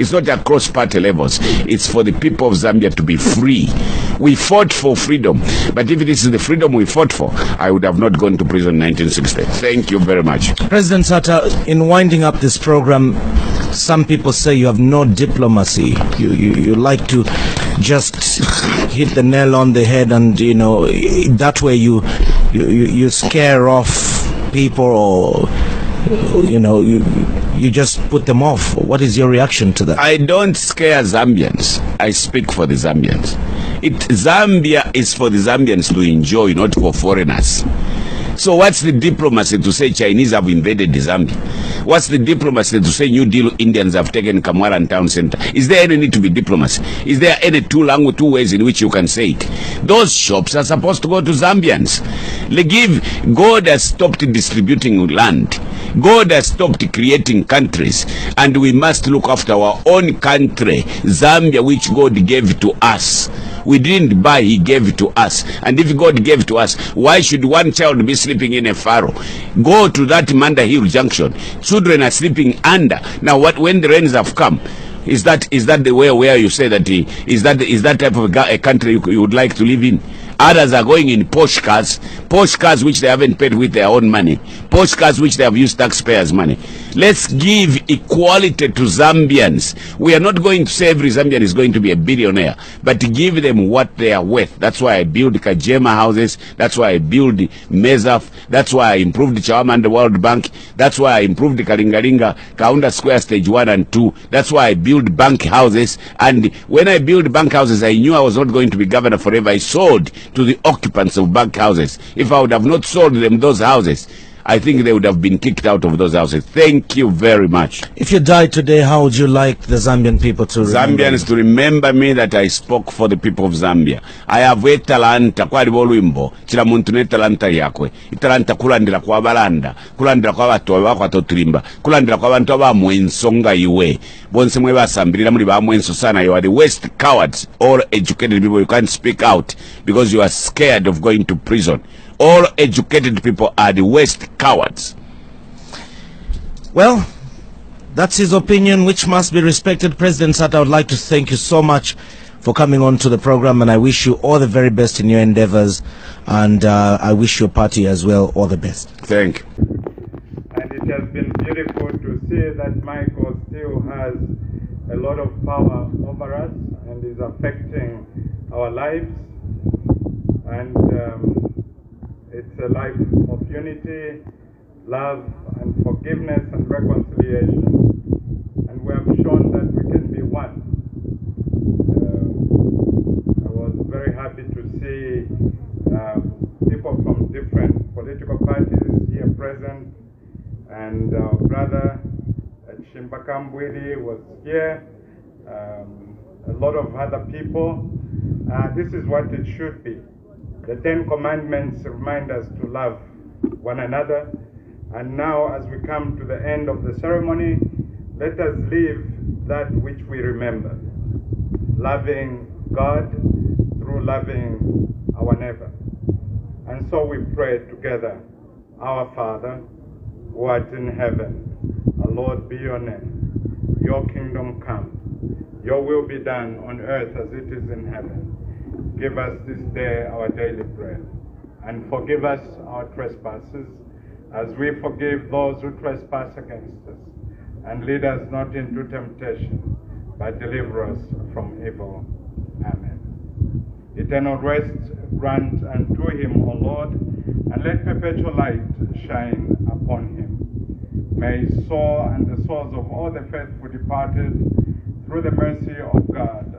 It's not across party levels. It's for the people of Zambia to be free. We fought for freedom. But if it is the freedom we fought for, I would have not gone to prison in 1960. Thank you very much. President Sata, in winding up this program, some people say you have no diplomacy. You, you, you like to just hit the nail on the head and, you know, that way you, you, you you scare off people or, you know, you, you just put them off. What is your reaction to that? I don't scare Zambians. I speak for the Zambians. It Zambia is for the Zambians to enjoy, not for foreigners. So what's the diplomacy to say Chinese have invaded Zambia? What's the diplomacy to say New Deal Indians have taken Kamwala and Town Center? Is there any need to be diplomacy? Is there any two language, two ways in which you can say it? Those shops are supposed to go to Zambians. They give God has stopped distributing land. God has stopped creating countries, and we must look after our own country, Zambia, which God gave to us. We didn't buy, He gave to us. And if God gave to us, why should one child be sleeping in a furrow? Go to that Manda Hill Junction. Children are sleeping under. Now, what when the rains have come, is that is that the way where you say that he is that is that type of a country you, you would like to live in? Others are going in Porsche cars, Porsche cars which they haven't paid with their own money, Porsche cars which they have used taxpayers' money. Let's give equality to Zambians. We are not going to say every Zambian is going to be a billionaire, but to give them what they are worth. That's why I build Kajema houses. That's why I build Mezaf. That's why I improved Chawama and the World Bank. That's why I improved Kalingalinga, Kaunda Square Stage 1 and 2. That's why I build bank houses. And when I build bank houses, I knew I was not going to be governor forever. I sold to the occupants of bank houses. If I would have not sold them those houses, I think they would have been kicked out of those houses. Thank you very much. If you die today, how would you like the Zambian people to remember Zambians to remember me that I spoke for the people of Zambia. I have a talanta kwaliwo olwimbo kila muntu ne talanta yakwe. Italanta kulandira kwa balanda kulandira kwa batu abakwatotulimba kulandira kwa bantu abamwe ensonga iwe. Bonse mwe basambirira muli bamwe enso sana. You are the worst cowards. All educated people you can't speak out because you are scared of going to prison all educated people are the worst cowards Well, that's his opinion, which must be respected. President Sata, I would like to thank you so much for coming on to the program, and I wish you all the very best in your endeavors, and uh, I wish your party as well all the best. thank you And it has been beautiful to see that Michael still has a lot of power over us and is affecting our lives. And um, it's a life of unity, love, and forgiveness and reconciliation. And we have shown that we can be one. Um, I was very happy to see um, people from different political parties here present, and our brother uh, was here, um, a lot of other people. Uh, this is what it should be. The Ten Commandments remind us to love one another. And now, as we come to the end of the ceremony, let us live that which we remember loving God through loving our neighbor. And so we pray together Our Father, who art in heaven, hallowed be your name. Your kingdom come. Your will be done on earth as it is in heaven. Give us this day our daily bread. And forgive us our trespasses as we forgive those who trespass against us. And lead us not into temptation, but deliver us from evil. Amen. Eternal rest grant unto him, O Lord, and let perpetual light shine upon him. May his soul and the souls of all the faithful departed, through the mercy of God,